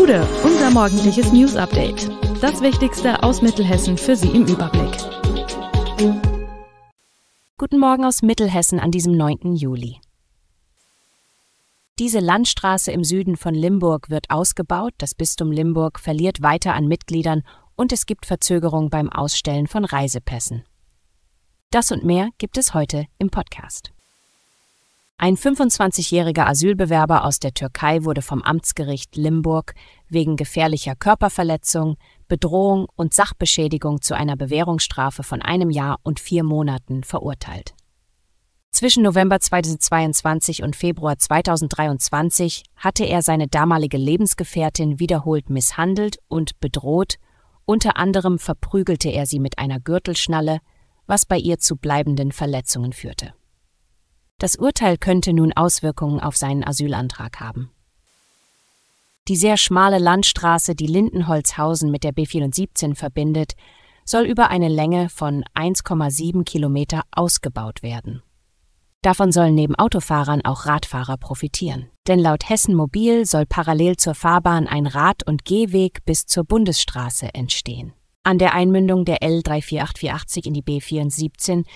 Gude, unser morgendliches News Update. Das Wichtigste aus Mittelhessen für Sie im Überblick. Guten Morgen aus Mittelhessen an diesem 9. Juli. Diese Landstraße im Süden von Limburg wird ausgebaut, das Bistum Limburg verliert weiter an Mitgliedern und es gibt Verzögerung beim Ausstellen von Reisepässen. Das und mehr gibt es heute im Podcast. Ein 25-jähriger Asylbewerber aus der Türkei wurde vom Amtsgericht Limburg wegen gefährlicher Körperverletzung, Bedrohung und Sachbeschädigung zu einer Bewährungsstrafe von einem Jahr und vier Monaten verurteilt. Zwischen November 2022 und Februar 2023 hatte er seine damalige Lebensgefährtin wiederholt misshandelt und bedroht, unter anderem verprügelte er sie mit einer Gürtelschnalle, was bei ihr zu bleibenden Verletzungen führte. Das Urteil könnte nun Auswirkungen auf seinen Asylantrag haben. Die sehr schmale Landstraße, die Lindenholzhausen mit der B417 verbindet, soll über eine Länge von 1,7 Kilometer ausgebaut werden. Davon sollen neben Autofahrern auch Radfahrer profitieren. Denn laut Hessen Mobil soll parallel zur Fahrbahn ein Rad- und Gehweg bis zur Bundesstraße entstehen. An der Einmündung der L34880 in die B417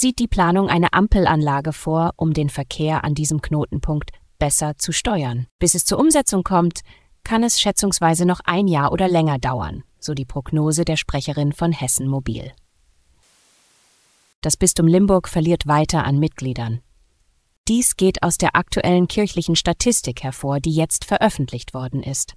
sieht die Planung eine Ampelanlage vor, um den Verkehr an diesem Knotenpunkt besser zu steuern. Bis es zur Umsetzung kommt, kann es schätzungsweise noch ein Jahr oder länger dauern, so die Prognose der Sprecherin von Hessen Mobil. Das Bistum Limburg verliert weiter an Mitgliedern. Dies geht aus der aktuellen kirchlichen Statistik hervor, die jetzt veröffentlicht worden ist.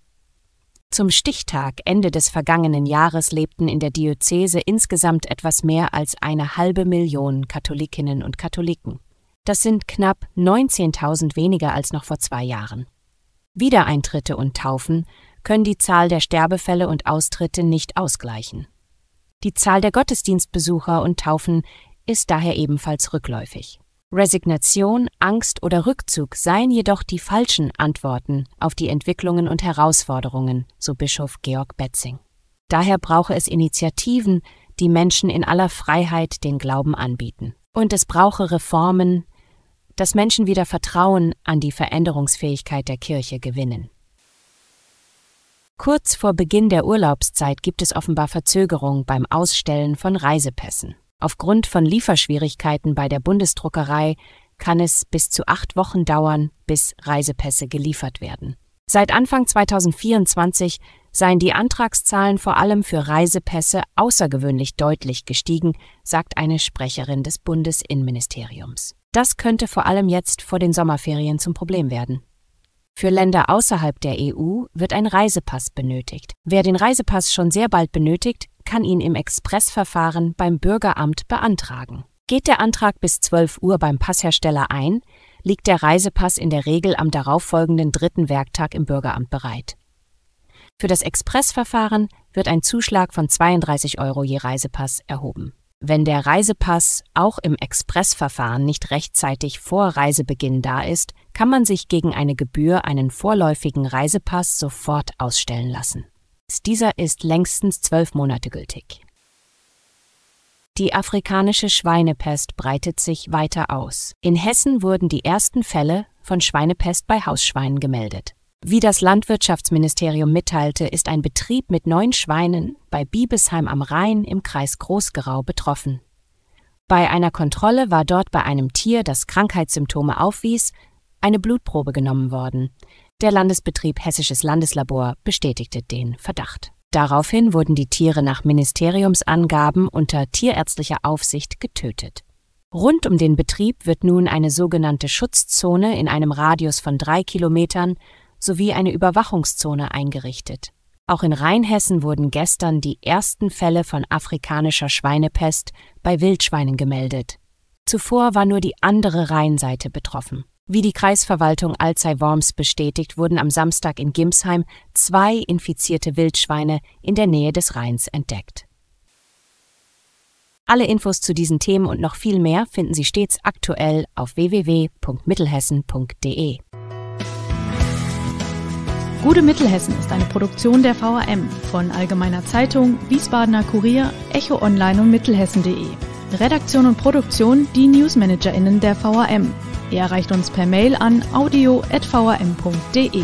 Zum Stichtag Ende des vergangenen Jahres lebten in der Diözese insgesamt etwas mehr als eine halbe Million Katholikinnen und Katholiken. Das sind knapp 19.000 weniger als noch vor zwei Jahren. Wiedereintritte und Taufen können die Zahl der Sterbefälle und Austritte nicht ausgleichen. Die Zahl der Gottesdienstbesucher und Taufen ist daher ebenfalls rückläufig. Resignation, Angst oder Rückzug seien jedoch die falschen Antworten auf die Entwicklungen und Herausforderungen, so Bischof Georg Betzing. Daher brauche es Initiativen, die Menschen in aller Freiheit den Glauben anbieten. Und es brauche Reformen, dass Menschen wieder Vertrauen an die Veränderungsfähigkeit der Kirche gewinnen. Kurz vor Beginn der Urlaubszeit gibt es offenbar Verzögerung beim Ausstellen von Reisepässen. Aufgrund von Lieferschwierigkeiten bei der Bundesdruckerei kann es bis zu acht Wochen dauern, bis Reisepässe geliefert werden. Seit Anfang 2024 seien die Antragszahlen vor allem für Reisepässe außergewöhnlich deutlich gestiegen, sagt eine Sprecherin des Bundesinnenministeriums. Das könnte vor allem jetzt vor den Sommerferien zum Problem werden. Für Länder außerhalb der EU wird ein Reisepass benötigt. Wer den Reisepass schon sehr bald benötigt, kann ihn im Expressverfahren beim Bürgeramt beantragen. Geht der Antrag bis 12 Uhr beim Passhersteller ein, liegt der Reisepass in der Regel am darauffolgenden dritten Werktag im Bürgeramt bereit. Für das Expressverfahren wird ein Zuschlag von 32 Euro je Reisepass erhoben. Wenn der Reisepass auch im Expressverfahren nicht rechtzeitig vor Reisebeginn da ist, kann man sich gegen eine Gebühr einen vorläufigen Reisepass sofort ausstellen lassen. Dieser ist längstens zwölf Monate gültig. Die afrikanische Schweinepest breitet sich weiter aus. In Hessen wurden die ersten Fälle von Schweinepest bei Hausschweinen gemeldet. Wie das Landwirtschaftsministerium mitteilte, ist ein Betrieb mit neun Schweinen bei Biebesheim am Rhein im Kreis Großgerau betroffen. Bei einer Kontrolle war dort bei einem Tier, das Krankheitssymptome aufwies, eine Blutprobe genommen worden. Der Landesbetrieb Hessisches Landeslabor bestätigte den Verdacht. Daraufhin wurden die Tiere nach Ministeriumsangaben unter tierärztlicher Aufsicht getötet. Rund um den Betrieb wird nun eine sogenannte Schutzzone in einem Radius von drei Kilometern sowie eine Überwachungszone eingerichtet. Auch in Rheinhessen wurden gestern die ersten Fälle von afrikanischer Schweinepest bei Wildschweinen gemeldet. Zuvor war nur die andere Rheinseite betroffen. Wie die Kreisverwaltung Alzey-Worms bestätigt, wurden am Samstag in Gimsheim zwei infizierte Wildschweine in der Nähe des Rheins entdeckt. Alle Infos zu diesen Themen und noch viel mehr finden Sie stets aktuell auf www.mittelhessen.de. Gute Mittelhessen ist eine Produktion der VRM von Allgemeiner Zeitung, Wiesbadener Kurier, Echo Online und Mittelhessen.de. Redaktion und Produktion die NewsmanagerInnen der VRM. Ihr erreicht uns per Mail an audio.vrm.de.